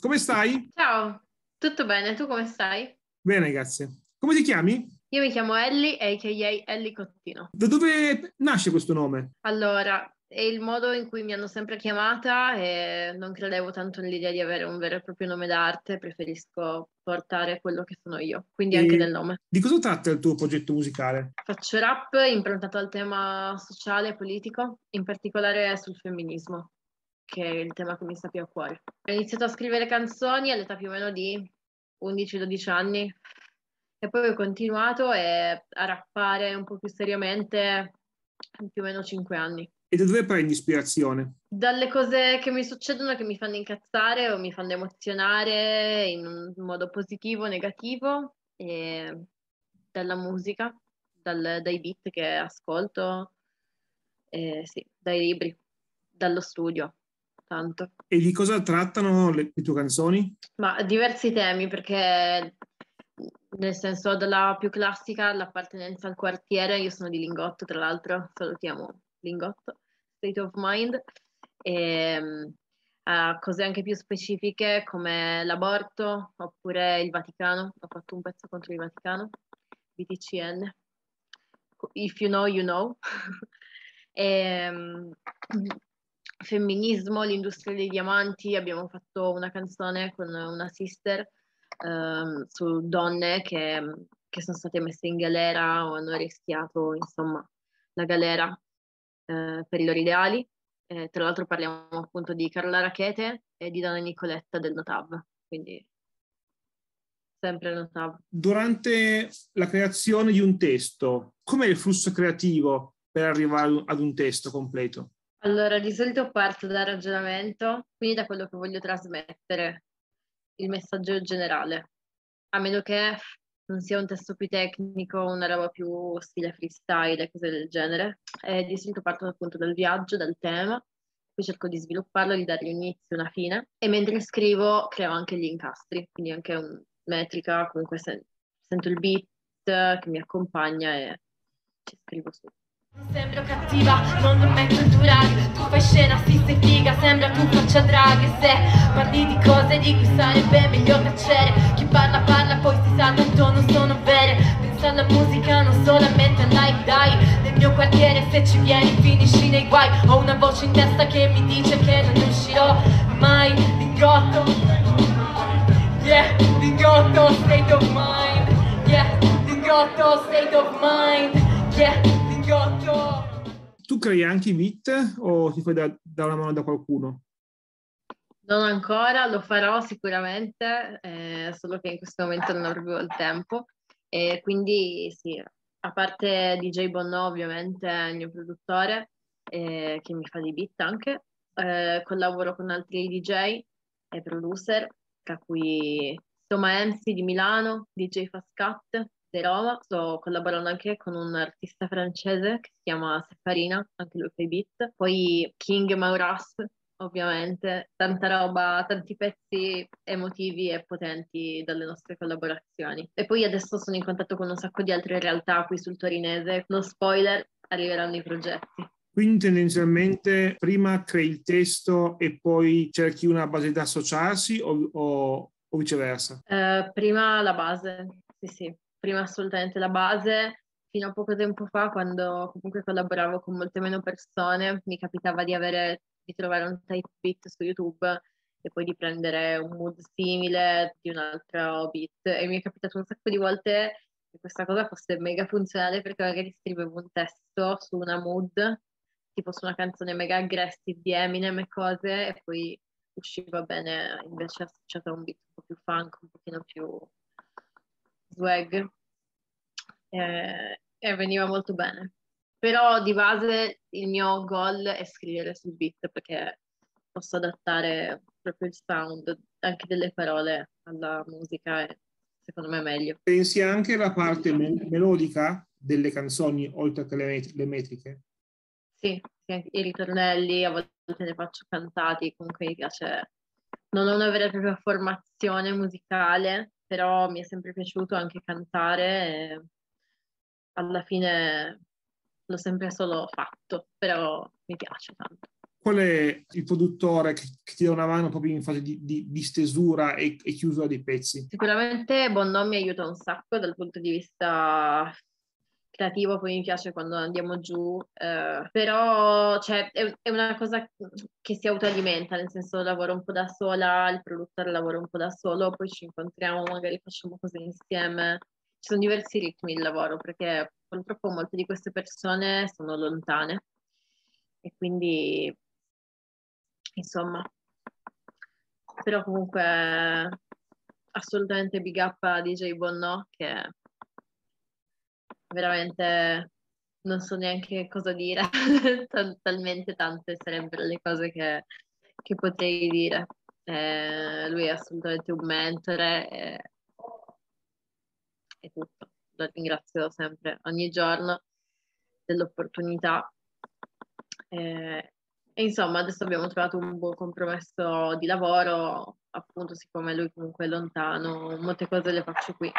come stai? Ciao, tutto bene? Tu come stai? Bene, grazie. Come ti chiami? Io mi chiamo Ellie, a.k.a. Ellie Cottino. Da dove nasce questo nome? Allora, è il modo in cui mi hanno sempre chiamata e non credevo tanto nell'idea di avere un vero e proprio nome d'arte, preferisco portare quello che sono io, quindi anche nel nome. Di cosa tratta il tuo progetto musicale? Faccio rap improntato al tema sociale e politico, in particolare sul femminismo, che è il tema che mi sta più a cuore. Ho iniziato a scrivere canzoni all'età più o meno di 11-12 anni e poi ho continuato a rappare un po' più seriamente più o meno 5 anni. E da dove prendi ispirazione? Dalle cose che mi succedono che mi fanno incazzare o mi fanno emozionare in un modo positivo o negativo, e dalla musica, dal, dai beat che ascolto, e sì, dai libri, dallo studio, tanto. E di cosa trattano le, le tue canzoni? Ma diversi temi, perché nel senso dalla più classica, l'appartenenza al quartiere, io sono di Lingotto, tra l'altro, salutiamo Lingotto, State of Mind, e a cose anche più specifiche come l'aborto oppure il Vaticano, ho fatto un pezzo contro il Vaticano, BTCN, If You Know, You Know, e, femminismo, l'industria dei diamanti, abbiamo fatto una canzone con una sister um, su donne che, che sono state messe in galera o hanno rischiato, insomma, la galera eh, per i loro ideali. Eh, tra l'altro parliamo appunto di Carola Rachete e di Donna Nicoletta del Notav, quindi sempre Notav. Durante la creazione di un testo, com'è il flusso creativo per arrivare ad un testo completo? Allora, di solito parto dal ragionamento, quindi da quello che voglio trasmettere, il messaggio generale, a meno che non sia un testo più tecnico, una roba più stile freestyle cose del genere. E di solito parto appunto dal viaggio, dal tema, poi cerco di svilupparlo, di dargli un inizio una fine, e mentre scrivo creo anche gli incastri, quindi anche un metrica, comunque sen- sento il beat che mi accompagna e ci scrivo su. Sembro cattiva, non metto durare Tu fai scena, si sei figa, sembra tu faccia drag E se parli di cose di cui sarebbe meglio tacere Chi parla parla, poi si sa tanto non sono vere. Pensa alla musica, non solamente al live, dai. Nel mio quartiere se ci vieni finisci nei guai. Ho una voce in testa che mi dice che non uscirò mai. Lingotto Yeah, lingotto, state of mind. Yeah, lingotto, state of mind. Yeah tu crei anche i beat o ti fai da, da una mano da qualcuno? Non ancora, lo farò sicuramente, eh, solo che in questo momento non ho proprio il tempo. E quindi sì, a parte DJ Bonno ovviamente, il mio produttore, eh, che mi fa dei beat anche, eh, collaboro con altri DJ e producer, tra cui Toma MC di Milano, DJ Fascat, di Roma, sto collaborando anche con un artista francese che si chiama Seffarina, anche lui fa i beat, poi King Mauras, ovviamente, tanta roba, tanti pezzi emotivi e potenti dalle nostre collaborazioni. E poi adesso sono in contatto con un sacco di altre realtà qui sul torinese, no spoiler, arriveranno i progetti. Quindi tendenzialmente prima crei il testo e poi cerchi una base da associarsi o, o, o viceversa? Uh, prima la base, sì sì prima assolutamente la base, fino a poco tempo fa quando comunque collaboravo con molte meno persone, mi capitava di, avere, di trovare un type beat su YouTube e poi di prendere un mood simile di un altro beat. E mi è capitato un sacco di volte che questa cosa fosse mega funzionale perché magari scrivevo un testo su una mood, tipo su una canzone mega aggressive di Eminem e cose e poi usciva bene invece associato a un beat un po' più funk, un pochino più swag eh, e veniva molto bene. Però di base il mio goal è scrivere sul beat perché posso adattare proprio il sound anche delle parole alla musica e secondo me è meglio. Pensi anche alla parte me- melodica delle canzoni oltre che le, met- le metriche? Sì, sì, i ritornelli a volte ne faccio cantati, comunque mi piace. Non ho una vera e propria formazione musicale, però mi è sempre piaciuto anche cantare e alla fine l'ho sempre solo fatto, però mi piace tanto. qual è il produttore che, che, ti dà una mano proprio in fase di, di, di stesura e, e, chiusura dei pezzi? Sicuramente Bonno mi aiuta un sacco dal punto di vista creativo, poi mi piace quando andiamo giù, eh, però cioè, è, è, una cosa che si autoalimenta, nel senso lavoro un po' da sola, il produttore lavora un po' da solo, poi ci incontriamo, magari facciamo cose insieme. Ci sono diversi ritmi di lavoro perché purtroppo molte di queste persone sono lontane e quindi insomma, però comunque assolutamente big up a DJ Bonnò che veramente non so neanche cosa dire, talmente tante sarebbero le cose che, che potrei dire. Eh, lui è assolutamente un mentore e, e tutto. Lo ringrazio sempre, ogni giorno, dell'opportunità. Eh, e insomma, adesso abbiamo trovato un buon compromesso di lavoro, appunto, siccome lui comunque è lontano, molte cose le faccio qui.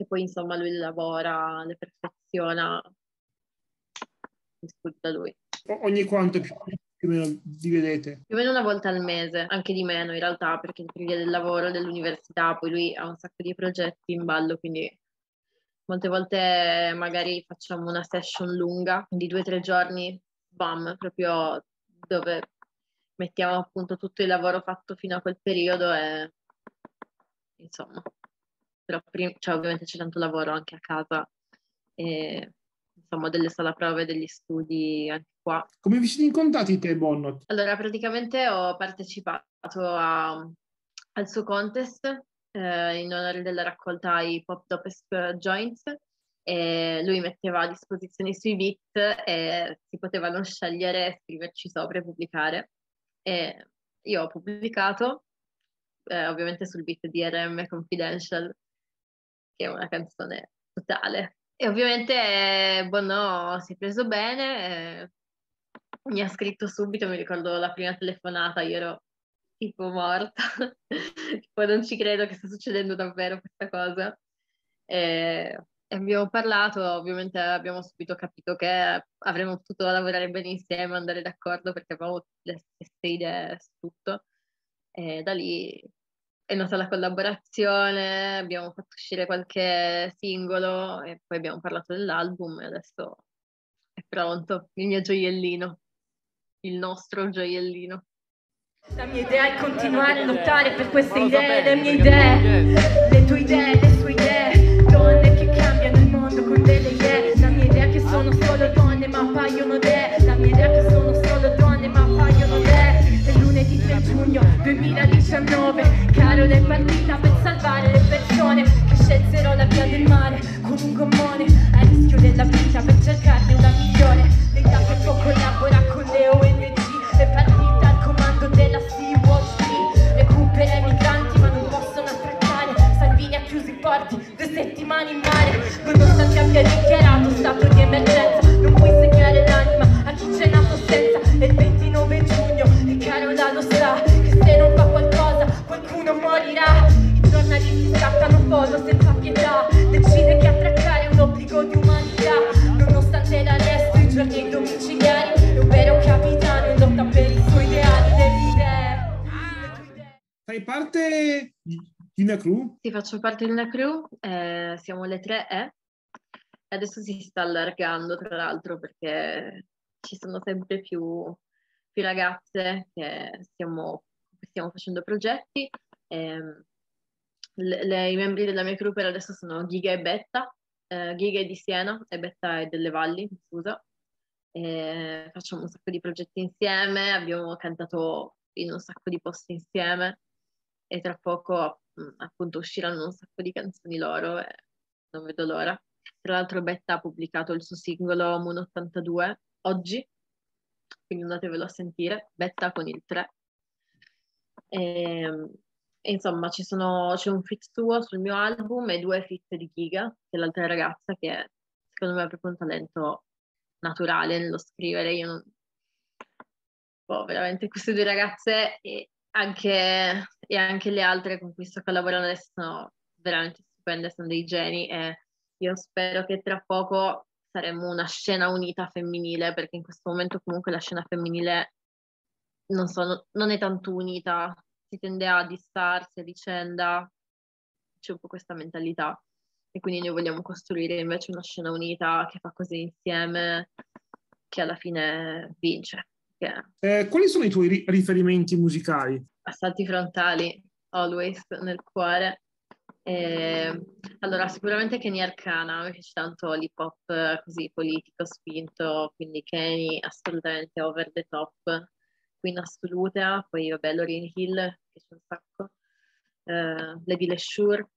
E poi, insomma, lui lavora, le perfeziona, sfrutta lui. Ogni quanto più, più o meno vi vedete? Più o meno una volta al mese, anche di meno in realtà, perché per via del lavoro, dell'università, poi lui ha un sacco di progetti in ballo, quindi molte volte magari facciamo una session lunga di due o tre giorni bam, proprio dove mettiamo appunto tutto il lavoro fatto fino a quel periodo e insomma, però prim- cioè, ovviamente c'è tanto lavoro anche a casa e insomma delle sala prove, degli studi anche qua. Come vi siete incontrati te, Bonnot? Allora, praticamente ho partecipato a, al suo contest eh, in onore della raccolta i Pop Dopest Joints e lui metteva a disposizione i suoi beat e si potevano scegliere, scriverci sopra e pubblicare. E io ho pubblicato, eh, ovviamente sul beat di RM Confidential, che è una canzone totale. E ovviamente Bono si è preso bene, eh, mi ha scritto subito, mi ricordo la prima telefonata, io ero tipo morta, poi non ci credo che sta succedendo davvero questa cosa. E abbiamo parlato, ovviamente abbiamo subito capito che avremmo potuto lavorare bene insieme, andare d'accordo perché avevamo le stesse idee su tutto. E da lì è nata la collaborazione, abbiamo fatto uscire qualche singolo e poi abbiamo parlato dell'album e adesso è pronto il mio gioiellino, il nostro gioiellino. La mia idea è continuare a lottare per queste idee, le mie idee, le tue idee, le sue idee, donne che cambiano il mondo con delle idee, la mia idea è che sono solo donne ma appaiono dee, 3 giugno 2019, Carol è partita per salvare le persone che scelsero la via del mare. Con un gommone, a rischio della vita per cercarne una migliore, l'idea che può collaborare con le ONG, faccio parte di una crew, eh, siamo le tre E. Adesso si sta allargando, tra l'altro, perché ci sono sempre più, più ragazze che stiamo, stiamo facendo progetti. Eh, le, le, I membri della mia crew per adesso sono Giga e Betta. Eh, Giga è di Siena e Betta è delle Valli, scusa. E facciamo un sacco di progetti insieme, abbiamo cantato in un sacco di posti insieme e tra poco appunto usciranno un sacco di canzoni loro e non vedo l'ora. Tra l'altro Betta ha pubblicato il suo singolo Moon 82 oggi, quindi andatevelo a sentire, Betta con il 3. E, e insomma sono, c'è un feat suo sul mio album e due feat di Giga, che è l'altra ragazza che secondo me ha proprio un talento naturale nello scrivere. Io non... Boh, veramente queste due ragazze anche, e anche le altre con cui sto collaborando adesso sono veramente stupende, sono dei geni e io spero che tra poco saremmo una scena unita femminile, perché in questo momento comunque la scena femminile non, so, non è tanto unita, si tende a distarsi a vicenda, c'è un po' questa mentalità. E quindi noi vogliamo costruire invece una scena unita che fa cose insieme, che alla fine vince. Eh, quali sono i tuoi riferimenti musicali? Assalti frontali, always nel cuore. Eh, allora, sicuramente Kenny Arcana, mi piace tanto l'hip hop così politico, spinto, quindi Kenny assolutamente over the top, Queen assoluta, poi vabbè Lauryn Hill, che c'è un sacco, eh, Lady LeSure,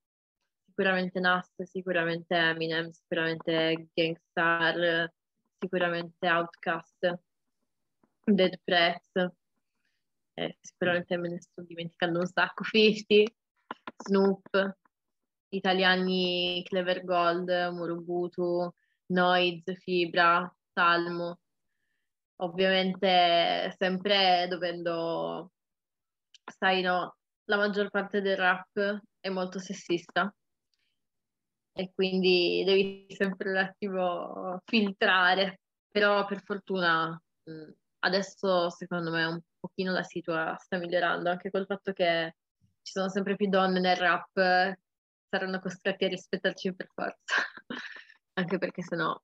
sicuramente Nas, sicuramente Eminem, sicuramente Gangstar, sicuramente Outcast, Dead Press, eh, sicuramente me ne sto dimenticando un sacco, 50, Snoop, italiani Clever Gold, Murubutu, Noiz, Fibra, Salmo. Ovviamente sempre dovendo, sai no, la maggior parte del rap è molto sessista. E quindi devi sempre un attimo filtrare, però per fortuna mh, adesso secondo me un pochino la situazione sta migliorando, anche col fatto che ci sono sempre più donne nel rap saranno costretti a rispettarci per forza, anche perché sennò...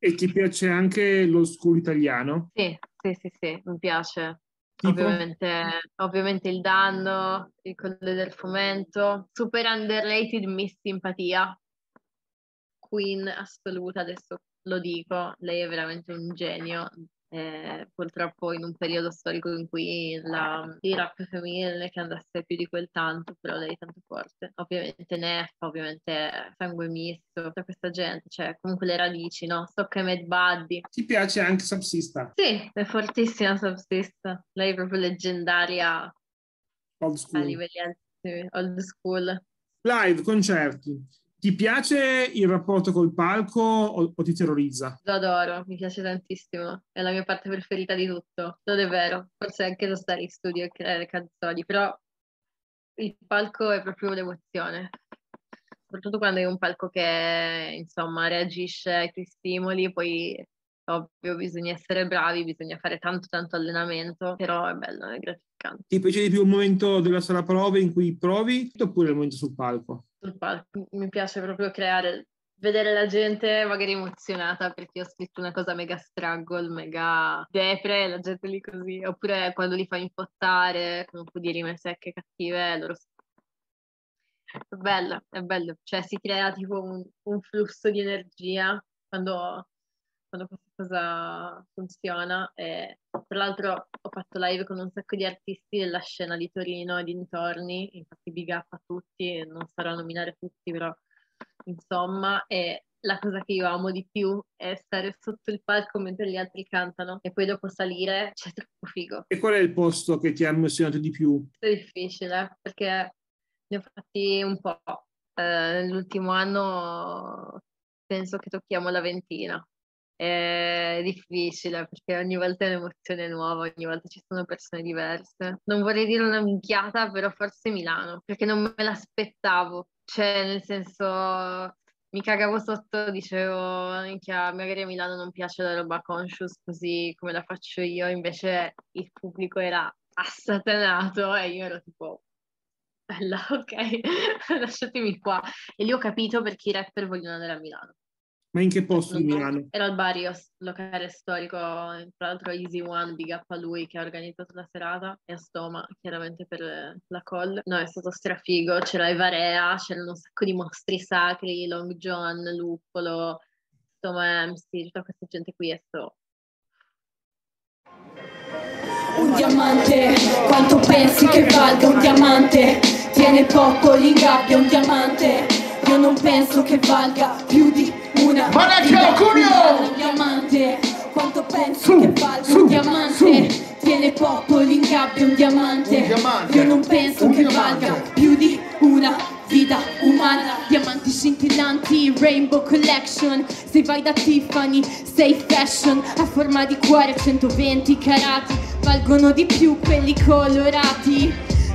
E ti piace anche lo school italiano? Sì, sì, sì, sì, mi piace. Ovviamente, ovviamente, il danno, il Colle del Fomento, super underrated Miss Simpatia, Queen assoluta, adesso lo dico, lei è veramente un genio eh, purtroppo in un periodo storico in cui la, il rap femminile che andasse più di quel tanto, però lei è tanto forte. Ovviamente Neff, ovviamente Sangue Misto, tutta questa gente, cioè comunque le radici, no? Stock e Mad Buddy. Ti piace anche Subsista? Sì, è fortissima Subsista. Lei è proprio leggendaria old school. a livelli altissimi, old school. Live, concerti. Ti piace il rapporto col palco o, o, ti terrorizza? Lo adoro, mi piace tantissimo, è la mia parte preferita di tutto, non è vero, forse anche lo stare in studio e creare canzoni, però il palco è proprio un'emozione, soprattutto quando è un palco che insomma reagisce ai tuoi stimoli, poi ovvio bisogna essere bravi, bisogna fare tanto tanto allenamento, però è bello, è gratificante. Ti piace di più il momento della sala prove in cui provi oppure il momento sul palco? sul palco. Mi piace proprio creare, vedere la gente magari emozionata perché ho scritto una cosa mega struggle, mega depre, la gente lì così, oppure quando li fai impottare con un po' di rime secche cattive, loro è bello, è bello, cioè si crea tipo un, un flusso di energia quando, quando questa cosa funziona. E, tra l'altro ho fatto live con un sacco di artisti della scena di Torino e dintorni, infatti big up a tutti, non sarò a nominare tutti, però insomma, e la cosa che io amo di più è stare sotto il palco mentre gli altri cantano e poi dopo salire, c'è troppo figo. E qual è il posto che ti ha emozionato di più? È difficile, perché ne ho fatti un po'. Eh, nell'ultimo anno penso che tocchiamo la ventina è difficile perché ogni volta è un'emozione nuova, ogni volta ci sono persone diverse. Non vorrei dire una minchiata, però forse Milano, perché non me l'aspettavo. Cioè, nel senso, mi cagavo sotto, dicevo, magari a Milano non piace la roba conscious così come la faccio io, invece il pubblico era assatanato e io ero tipo, bella, ok, lasciatemi qua. E lì ho capito perché i rapper vogliono andare a Milano. Ma in che posto di Milano? Era al Barrios, locale storico, tra l'altro Easy One, big up a lui che ha organizzato la serata, e a Stoma, chiaramente per la call. No, è stato strafigo, c'era Evarea, c'erano un sacco di mostri sacri, Long John, Luppolo, Stoma MC, tutta questa gente qui è sto... Un diamante, quanto pensi che valga un diamante? Tiene poco, gli ingabbia un diamante. Io non penso che valga più di una Manacchio Cuneo Un diamante Quanto penso su, che valga un diamante su. Tiene popoli in gabbia un diamante. un diamante Io non penso un che diamante. valga più di una vita umana Diamanti scintillanti, Rainbow Collection Se vai da Tiffany, sei fashion A forma di cuore 120 carati Valgono di più quelli colorati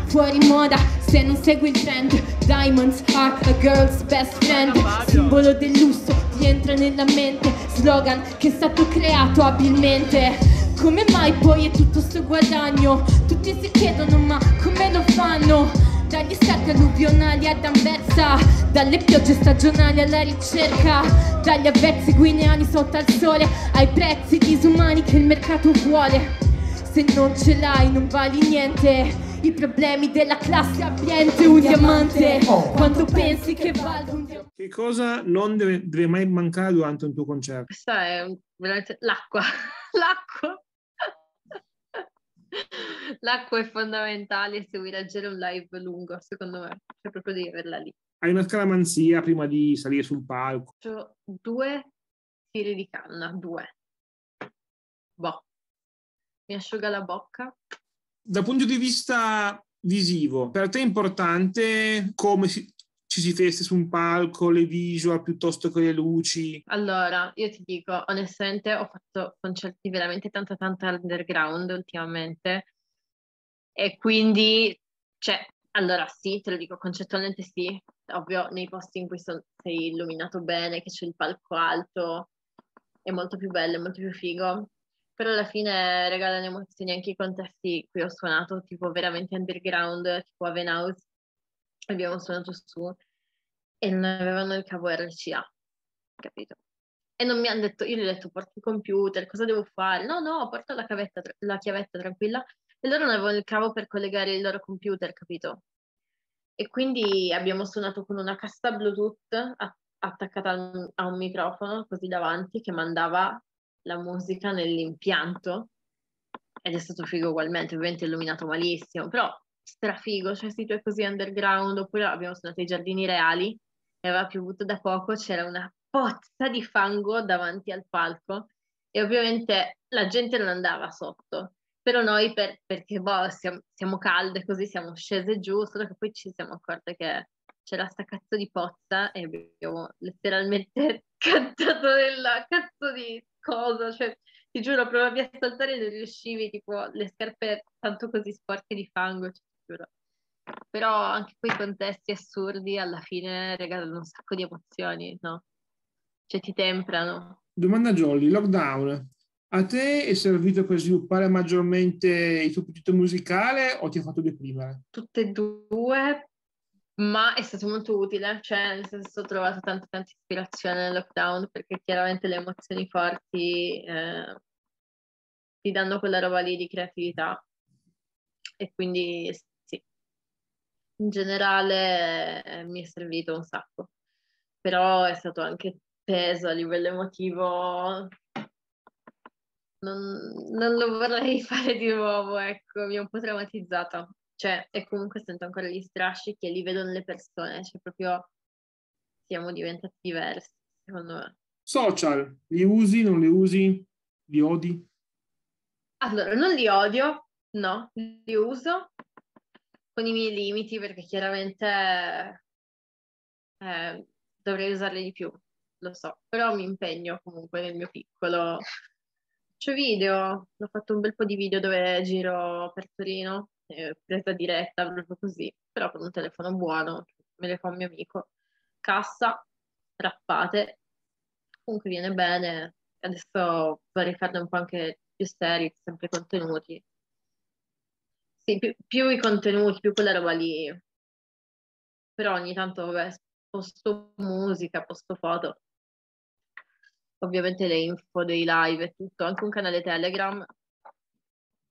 fuori moda se non segui il trend. Diamonds are a girl's best friend. Simbolo del lusso ti entra nella mente. Slogan che è stato creato abilmente. Come mai poi è tutto sto guadagno? Tutti si chiedono ma come lo fanno? Dagli scarti alluvionali ad Anversa Dalle piogge stagionali alla ricerca Dagli avvezzi guineani sotto al sole Ai prezzi disumani che il mercato vuole Se non ce l'hai non vali niente i problemi della classe ambiente, un diamante. Quando pensi che valga un diamante. Che cosa non deve, deve mai mancare durante un tuo concerto? Questa è veramente l'acqua. l'acqua. L'acqua è fondamentale se vuoi leggere un live lungo, secondo me. Cioè proprio devi averla lì. Hai una scaramanzia prima di salire sul palco? Ho due tiri di canna, due. Boh. Mi asciuga la bocca. Dal punto di vista visivo, per te è importante come si, ci si veste su un palco, le visual piuttosto che le luci? Allora, io ti dico, onestamente ho fatto concerti veramente tanto tanto underground ultimamente e quindi, cioè, allora sì, te lo dico concettualmente sì, ovvio nei posti in cui son, sei illuminato bene, che c'è il palco alto, è molto più bello, è molto più figo, però alla fine regalano emozioni anche i contesti cui ho suonato, tipo veramente underground, tipo Haven House, abbiamo suonato su e non avevano il cavo RCA, capito? E non mi hanno detto, io gli ho detto porti il computer, cosa devo fare? No, no, porta la, cavetta, la chiavetta tranquilla. E loro non avevano il cavo per collegare il loro computer, capito? E quindi abbiamo suonato con una cassa Bluetooth attaccata a un microfono così davanti che mandava la musica nell'impianto ed è stato figo ugualmente, ovviamente illuminato malissimo, però strafigo, cioè se tu è così underground, oppure abbiamo suonato i giardini reali e aveva piovuto da poco, c'era una pozza di fango davanti al palco e ovviamente la gente non andava sotto, però noi per, perché boh, siamo, siamo calde così siamo scese giù, solo che poi ci siamo accorte che c'era sta cazzo di pozza e abbiamo letteralmente cantato nella cazzo di cosa, cioè ti giuro provavi a saltare e non riuscivi, tipo le scarpe tanto così sporche di fango, cioè, giuro. Però anche quei contesti assurdi alla fine regalano un sacco di emozioni, no? Cioè ti temprano. Domanda Jolly, lockdown. A te è servito per sviluppare maggiormente il tuo progetto musicale o ti ha fatto deprimere? Tutte e due, ma è stato molto utile, cioè nel senso ho trovato tanta, tanta ispirazione nel lockdown perché chiaramente le emozioni forti eh, ti danno quella roba lì di creatività. E quindi sì, in generale eh, mi è servito un sacco, però è stato anche peso a livello emotivo, non, non lo vorrei fare di nuovo, ecco, mi ha un po' traumatizzata cioè, e comunque sento ancora gli strascichi che li vedono le persone, cioè proprio siamo diventati diversi, secondo me. Social, li usi, non li usi, li odi? Allora, non li odio, no, li uso con i miei limiti perché chiaramente eh, dovrei usarli di più, lo so, però mi impegno comunque nel mio piccolo. Faccio video, ho fatto un bel po' di video dove giro per Torino eh, presa diretta, proprio così, però con un telefono buono, me le fa un mio amico. Cassa, rappate, comunque viene bene. Adesso vorrei farne un po' anche più seri, sempre contenuti. Sì, più, più i contenuti, più quella roba lì. Però ogni tanto, vabbè, posto musica, posto foto. Ovviamente le info dei live e tutto, anche un canale Telegram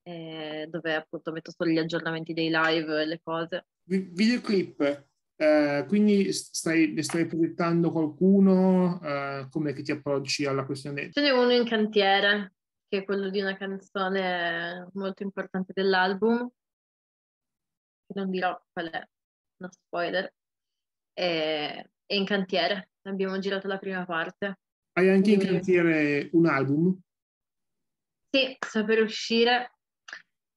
eh, dove appunto metto solo gli aggiornamenti dei live e le cose. Videoclip, eh, quindi stai, ne stai progettando qualcuno? Eh, come che ti approcci alla questione? Ce n'è uno in cantiere, che è quello di una canzone molto importante dell'album, non dirò qual è, no spoiler, è, è in cantiere, abbiamo girato la prima parte. Hai anche in cantiere un album? Sì, sto per uscire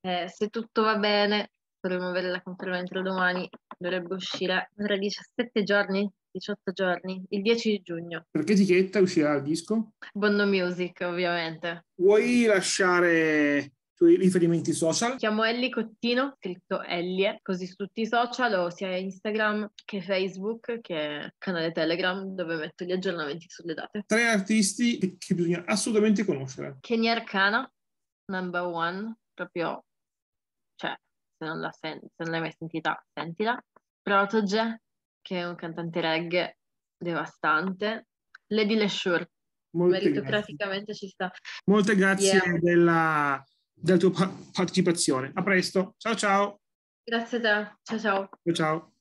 eh, se tutto va bene, dovremmo avere la conferma entro domani, dovrebbe uscire tra 17 giorni, 18 giorni, il 10 di giugno. Per che etichetta uscirà il disco? Bondo Music, ovviamente. Vuoi lasciare tuoi riferimenti social? Chiamo Ellie Cottino, scritto Ellie, così su tutti i social, ho sia Instagram che Facebook che canale Telegram dove metto gli aggiornamenti sulle date. Tre artisti che, che bisogna assolutamente conoscere. Kenya Arcana, number one, proprio, cioè, se non, sen- se non l'hai mai sentita, sentila. Protoge, che è un cantante reggae devastante. Lady LeSure, Molte grazie. meritocraticamente ci sta. Molte grazie Yeah. della, della tua pa- partecipazione. A presto. Ciao ciao. Grazie a te, ciao ciao. Ciao ciao.